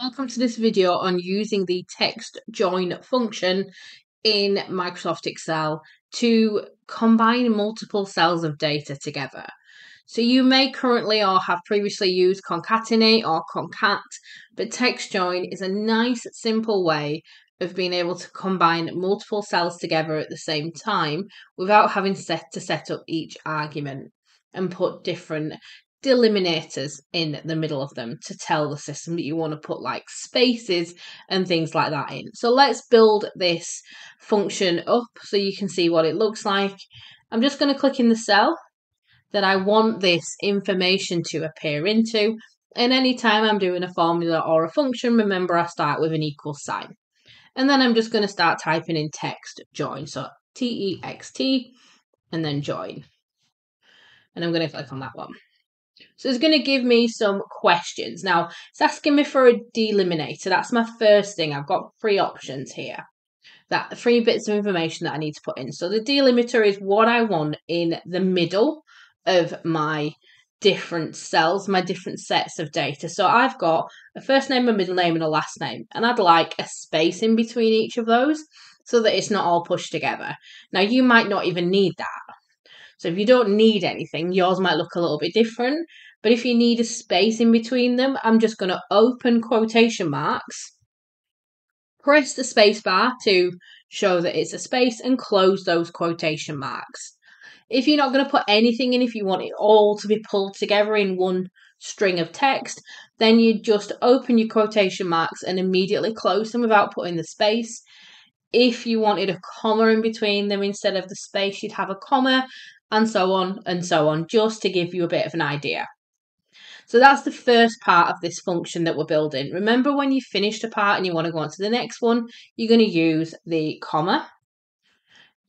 Welcome to this video on using the text join function in Microsoft Excel to combine multiple cells of data together. So you may currently or have previously used concatenate or concat, but text join is a nice simple way of being able to combine multiple cells together at the same time without having set to set up each argument and put different delimiters in the middle of them to tell the system that you want to put like spaces and things like that in. So let's build this function up so you can see what it looks like. I'm just going to click in the cell that I want this information to appear into. And anytime I'm doing a formula or a function, remember I start with an equal sign. And then I'm just going to start typing in text join. So T E X T and then join. And I'm going to click on that one. So it's going to give me some questions. Now, it's asking me for a delimiter. That's my first thing. I've got three options here. That three bits of information that I need to put in. So the delimiter is what I want in the middle of my different cells, my different sets of data. So I've got a first name, a middle name, and a last name. And I'd like a space in between each of those so that it's not all pushed together. Now, you might not even need that. So if you don't need anything, yours might look a little bit different. But if you need a space in between them, I'm just going to open quotation marks, press the space bar to show that it's a space, and close those quotation marks. If you're not going to put anything in, if you want it all to be pulled together in one string of text, then you just open your quotation marks and immediately close them without putting the space. If you wanted a comma in between them instead of the space, you'd have a comma, and so on and so on, just to give you a bit of an idea. So that's the first part of this function that we're building. Remember when you finished a part and you want to go on to the next one, you're going to use the comma.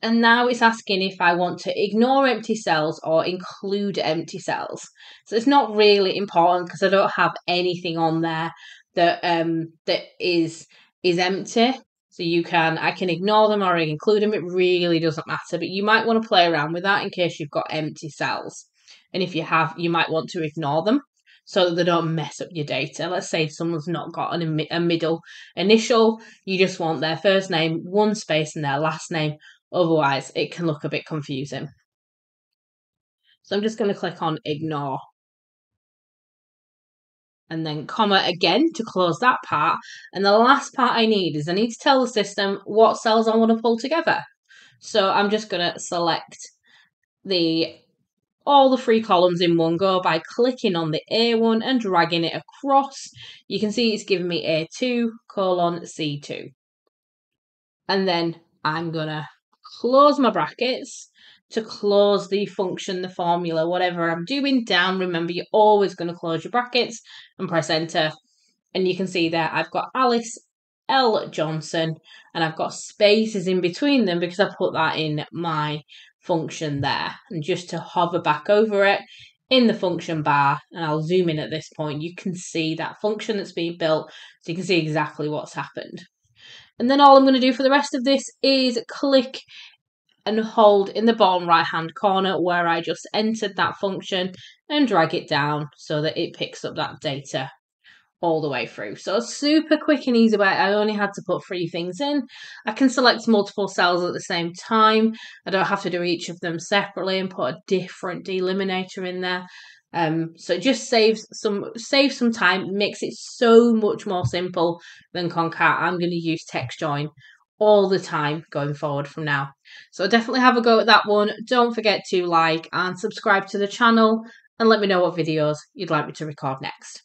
And now it's asking if I want to ignore empty cells or include empty cells. So it's not really important because I don't have anything on there that um that is is empty. So you can, I can ignore them or include them. It really doesn't matter, but you might want to play around with that in case you've got empty cells. And if you have, you might want to ignore them so that they don't mess up your data. Let's say someone's not got an, a middle initial, you just want their first name, one space, and their last name. Otherwise, it can look a bit confusing. So I'm just going to click on ignore and then comma again to close that part. And the last part I need is I need to tell the system what cells I want to pull together. So I'm just going to select the all the three columns in one go by clicking on the A one and dragging it across. You can see it's giving me A2 colon C2. And then I'm going to close my brackets to close the function, the formula, whatever I'm doing down. Remember, you're always going to close your brackets and press enter. And you can see there I've got Alice L. Johnson and I've got spaces in between them because I put that in my function there. And just to hover back over it in the function bar, and I'll zoom in at this point, you can see that function that's being built so you can see exactly what's happened. And then all I'm going to do for the rest of this is click and hold in the bottom right hand corner where I just entered that function and drag it down so that it picks up that data all the way through. So super quick and easy way. I only had to put three things in. I can select multiple cells at the same time. I don't have to do each of them separately and put a different delimiter in there. Um, so it just saves some saves some time, makes it so much more simple than Concat. I'm going to use text join all the time going forward from now. So definitely have a go at that one. Don't forget to like and subscribe to the channel and let me know what videos you'd like me to record next.